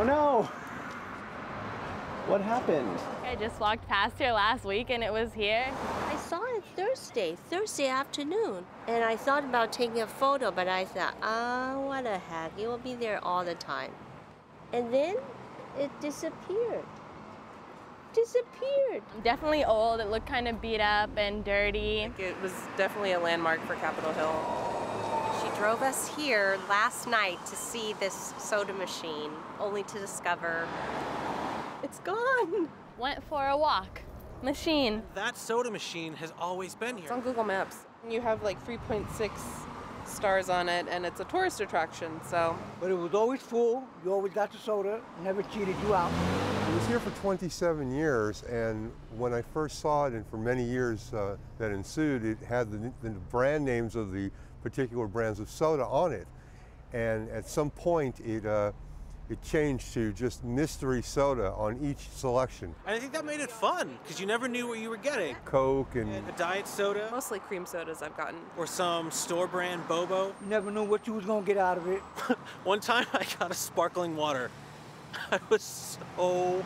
Oh no! What happened? I just walked past here last week and it was here. I saw it Thursday, Thursday afternoon. And I thought about taking a photo, but I thought, ah, what the heck, it will be there all the time. And then it disappeared. Disappeared. Definitely old. It looked kind of beat up and dirty. It was definitely a landmark for Capitol Hill. She drove us here last night to see this soda machine, only to discover it's gone. Went for a walk. Machine. That soda machine has always been here. It's here. on Google Maps. You have like 3.6 stars on it, and it's a tourist attraction, so. But it was always full. You always got the soda. Never cheated you out. It was here for 27 years, and when I first saw it, and for many years uh, that ensued, it had the, the brand names of the particular brands of soda on it. And at some point, it, uh, it changed to just mystery soda on each selection. And I think that made it fun because you never knew what you were getting. Coke and A diet soda Mostly cream sodas I've gotten. or some store brand Bobo. You never knew what you was gonna get out of it. One time I got a sparkling water. I was so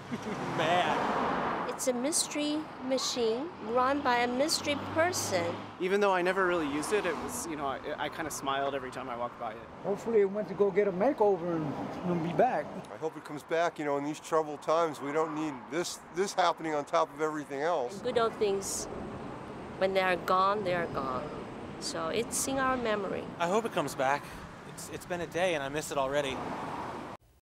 mad. It's a mystery machine run by a mystery person. Even though I never really used it, it was, you know, I, I kind of smiled every time I walked by it. Hopefully, it went to go get a makeover and, and be back. I hope it comes back. You know, in these troubled times, we don't need this this happening on top of everything else. Good old things, when they are gone, they are gone. So it's in our memory. I hope it comes back. It's, it's been a day and I miss it already.